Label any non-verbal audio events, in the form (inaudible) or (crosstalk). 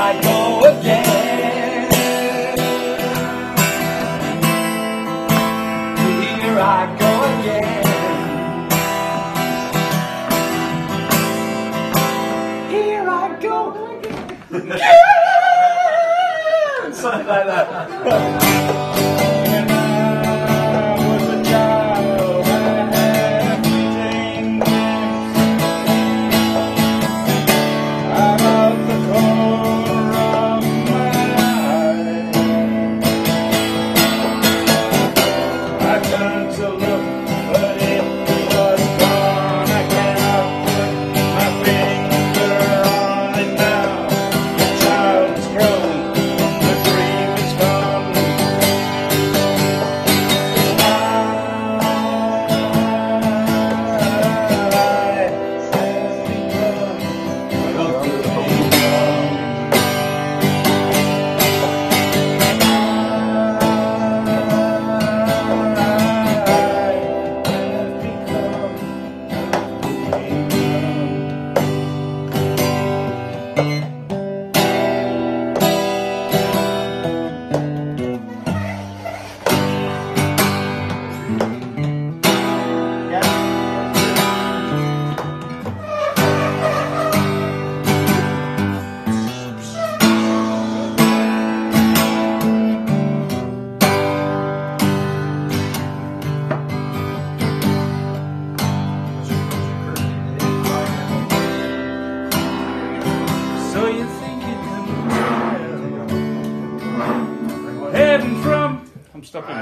I go again. Here I go again. Here I go again. (laughs) Something like that. Turned to I'm in